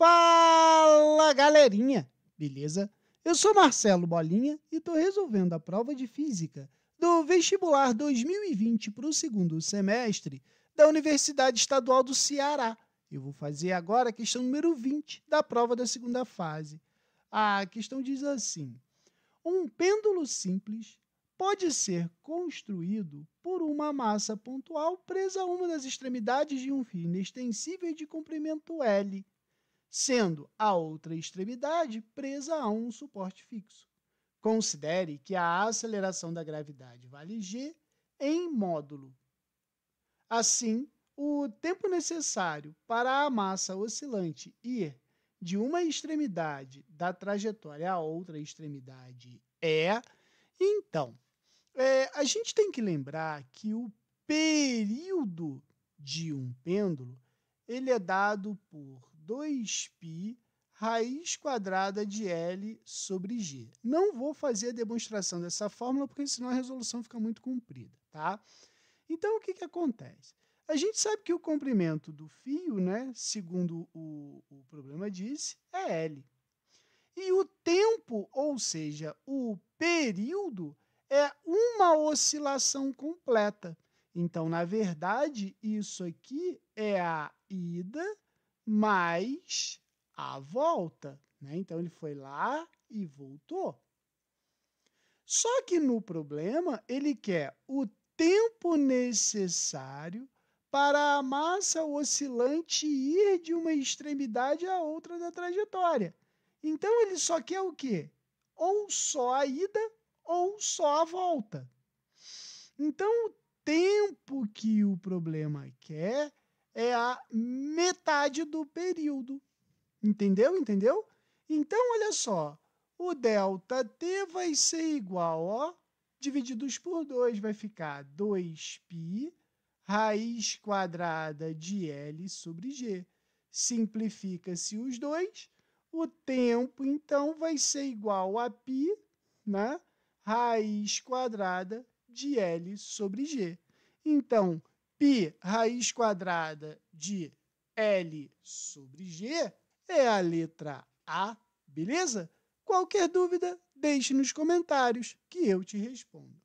Fala galerinha, beleza? Eu sou Marcelo Bolinha e estou resolvendo a prova de Física do Vestibular 2020 para o segundo semestre da Universidade Estadual do Ceará. Eu vou fazer agora a questão número 20 da prova da segunda fase. A questão diz assim: Um pêndulo simples pode ser construído por uma massa pontual presa a uma das extremidades de um fio inextensível de comprimento L sendo a outra extremidade presa a um suporte fixo. Considere que a aceleração da gravidade vale g em módulo. Assim, o tempo necessário para a massa oscilante ir de uma extremidade da trajetória à outra extremidade é. Então, é, a gente tem que lembrar que o período de um pêndulo ele é dado por 2π raiz quadrada de L sobre G. Não vou fazer a demonstração dessa fórmula, porque senão a resolução fica muito comprida, tá? Então, o que, que acontece? A gente sabe que o comprimento do fio, né, segundo o, o problema disse, é L. E o tempo, ou seja, o período, é uma oscilação completa. Então, na verdade, isso aqui é a ida mais a volta. Né? Então, ele foi lá e voltou. Só que no problema, ele quer o tempo necessário para a massa oscilante ir de uma extremidade à outra da trajetória. Então, ele só quer o quê? Ou só a ida ou só a volta. Então, o tempo que o problema quer é a metade do período. Entendeu? Entendeu? Então, olha só, o delta t vai ser igual, ó, divididos por 2 vai ficar 2π raiz quadrada de L sobre G. Simplifica-se os dois, o tempo, então, vai ser igual a π, né, raiz quadrada de L sobre G. Então, π raiz quadrada de L sobre G é a letra A, beleza? Qualquer dúvida, deixe nos comentários que eu te respondo.